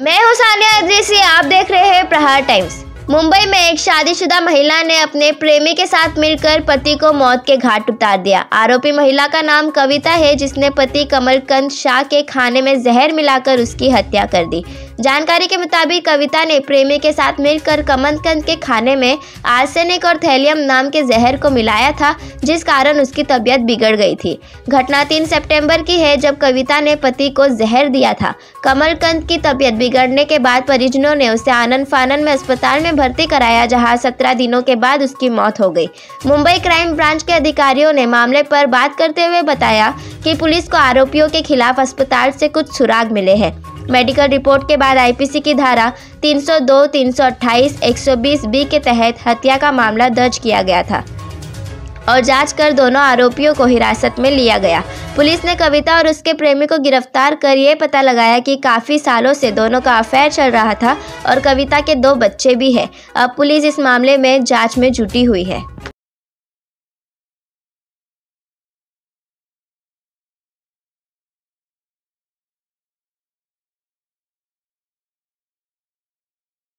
मैं हूँ सानिया अद्रेसी आप देख रहे हैं प्रहार टाइम्स। मुंबई में एक शादीशुदा महिला ने अपने प्रेमी के साथ मिलकर पति को मौत के घाट उतार दिया। आरोपी महिला का नाम कविता है, जिसने पति कमलकंद शाह के खाने में जहर मिलाकर उसकी हत्या कर दी। जानकारी के मुताबिक कविता ने प्रेमी के साथ मिलकर कमलकंद के खाने में आर्सेनिक और थैलियम नाम के जहर को मिलाया था, जिस कारण उसकी तबीयत बिगड़ गई थी। घटना तीन सितंबर की है, जब कविता ने पति को जहर दिया था। कमलकंद की तबीयत बिगड़ने के बाद परिजनों ने उसे आनंद फानन में अस्पताल में भर्ती कराया, जहाँ सत्रह दिनों के बाद उसकी मौत हो गई। मुंबई क्राइम ब्रांच के अधिकारियों ने मामले पर बात करते हुए बताया कि पुलिस को आरोपियों के खिलाफ अस्पताल से कुछ सुराग मिले हैं। मेडिकल रिपोर्ट के बाद आईपीसी की धारा 302, 328, 120 बी के तहत हत्या का मामला दर्ज किया गया था और जाँच कर दोनों आरोपियों को हिरासत में लिया गया। पुलिस ने कविता और उसके प्रेमी को गिरफ़्तार कर ये पता लगाया कि काफ़ी सालों से दोनों का अफेयर चल रहा था और कविता के दो बच्चे भी हैं। अब पुलिस इस मामले में जाँच में जुटी हुई है।